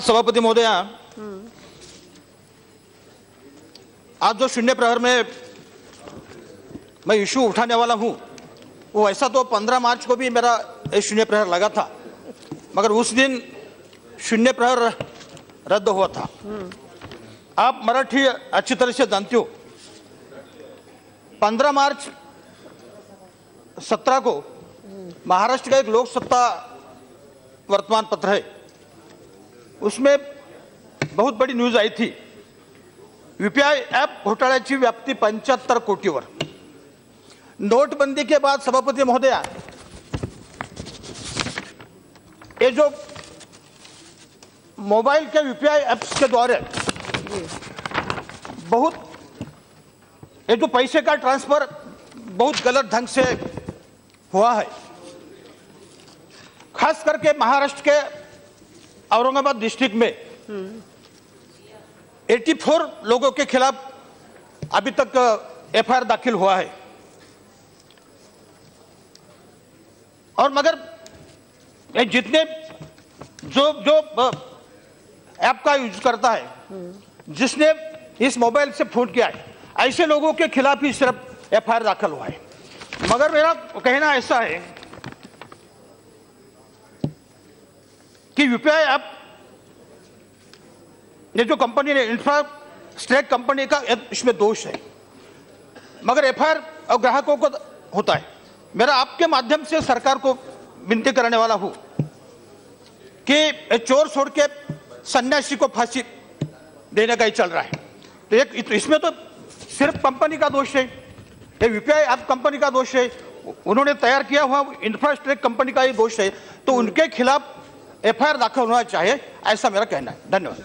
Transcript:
सभापति महोदया, आज जो शून्य प्रहर में मैं इशू उठाने वाला हूँ, वो ऐसा तो पंद्रह मार्च को भी मेरा शून्य प्रहर लगा था, मगर उस दिन शून्य प्रहर रद्द हुआ था। आप मराठी अच्छी तरह से जानते हो, पंद्रह मार्च सत्रह को महाराष्ट्र का एक लोक सत्ता वर्तमान पत्र है। उसमें बहुत बड़ी न्यूज़ आई थी। यूपीआई ऐप घोटाळ्याची व्याप्ती पंच्याहत्तर कोटीवर नोटबंदी के बाद सभापति महोदया ये जो मोबाइल के यूपीआई ऐप्स के द्वारा बहुत ये जो पैसे का ट्रांसफ़र बहुत गलत ढंग से हुआ है। खास करके महाराष्ट्र के औरंगाबाद डिस्ट्रिक्ट में 84 लोगों के खिलाफ अभी तक एफआईआर दाखिल हुआ है। और मगर जितने जो जो ऐप का यूज़ करता है, जिसने इस मोबाइल से फ़ोन किया है, ऐसे लोगों के खिलाफ ही सिर्फ़ एफआईआर दाखिल हुआ है। मगर मेरा कहना ऐसा है कि यूपीआई ऐप ये जो कंपनी ने इंफ्रा स्टेट कंपनी का इसमें दोष है। मगर एफआईआर और ग्राहकों को होता है। मेरा आपके माध्यम से सरकार को विनती करने वाला हूँ कि चोर छोड़ के सन्यासी को फांसी देने का ही चल रहा है। तो एक इसमें तो सिर्फ़ कंपनी का दोष है, ये यूपीआई ऐप कंपनी का दोष है, उन्होंने तैयार किया हुआ इंफ्रास्ट्रक्चर कंपनी का ही दोष है। तो उनके खिलाफ एफआईआर दाखिल होना चाहिए ऐसा मेरा कहना है। धन्यवाद।